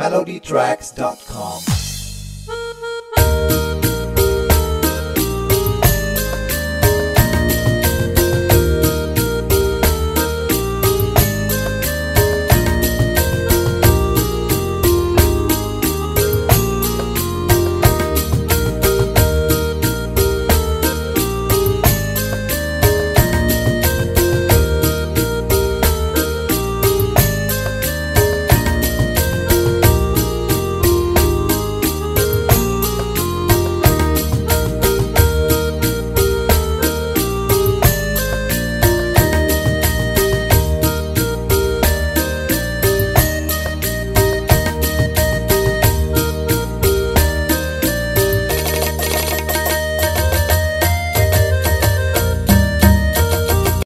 melodytracks.com.